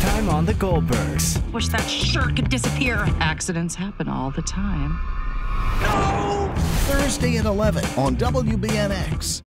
Time on The Goldbergs. Wish that shirt could disappear. Accidents happen all the time. No. Thursday at 11 on WBNX.